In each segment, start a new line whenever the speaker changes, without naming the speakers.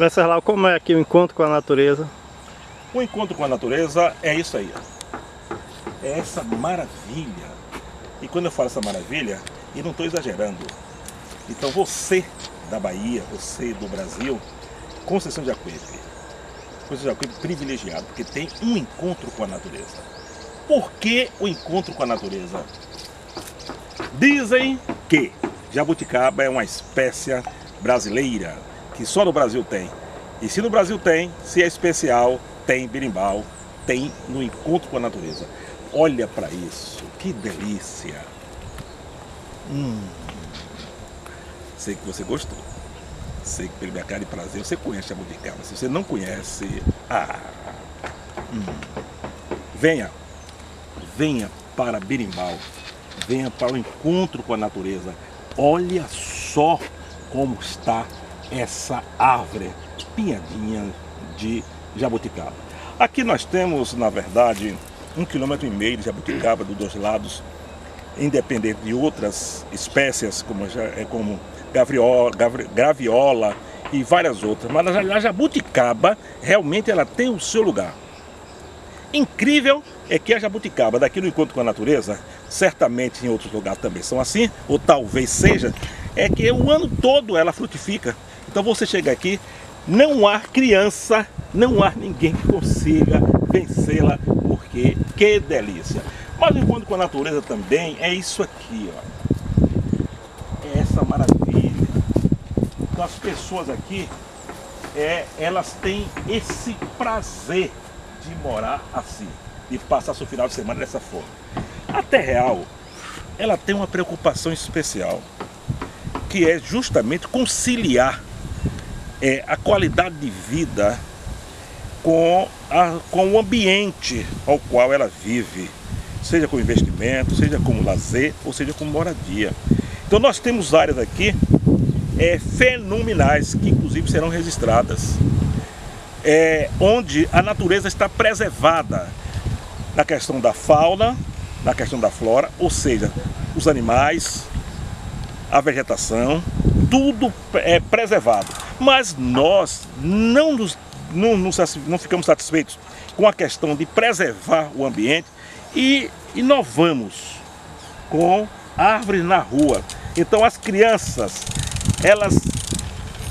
Venceslau, como é aqui o encontro com a natureza?
O encontro com a natureza é isso aí. É essa maravilha. E quando eu falo essa maravilha, e não estou exagerando. Então você da Bahia, você do Brasil, Conceição de Jacuípe. Conceição de Jacuípe privilegiado, porque tem um encontro com a natureza. Por que o encontro com a natureza? Dizem que jabuticaba é uma espécie brasileira, que só no Brasil tem. E se no Brasil tem, se é especial, tem berimbau, tem no encontro com a natureza. Olha para isso, que delícia! Hum. Sei que você gostou. Sei que pelo minha cara de prazer você conhece jabuticaba. Se você não conhece, ah, hum. venha, venha para Berimbau, venha para o encontro com a natureza. Olha só como está essa árvore pinhadinha de jabuticaba. Aqui nós temos, na verdade, um quilômetro e meio de jabuticaba dos dois lados, independente de outras espécies, como, é, como graviola, e várias outras. Mas a jabuticaba, realmente, ela tem o seu lugar. Incrível é que a jabuticaba, daqui no encontro com a natureza, certamente em outros lugares também são assim, ou talvez seja, é que o ano todo ela frutifica. Então você chega aqui, não há criança, não há ninguém que consiga vencê-la, porque que delícia. Mas o encontro com a natureza também é isso aqui, ó. É essa maravilha. Então as pessoas aqui, é, elas têm esse prazer de morar assim, de passar seu final de semana dessa forma. A Terra Real, ela tem uma preocupação especial, que é justamente conciliar é, a qualidade de vida com, a, com o ambiente ao qual ela vive, seja como investimento, seja como lazer, ou seja como moradia. Então nós temos áreas aqui é, fenomenais, que inclusive serão registradas, é, onde a natureza está preservada na questão da fauna, na questão da flora, ou seja, os animais, a vegetação, tudo é preservado. Mas nós não, nos, não, não ficamos satisfeitos com a questão de preservar o ambiente e inovamos com árvores na rua. Então as crianças, elas,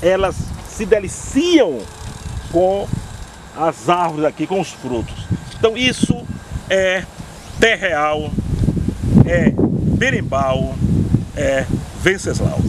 elas se deliciam com as árvores aqui, com os frutos. Então isso é terreal, é berimbau, é Venceslau.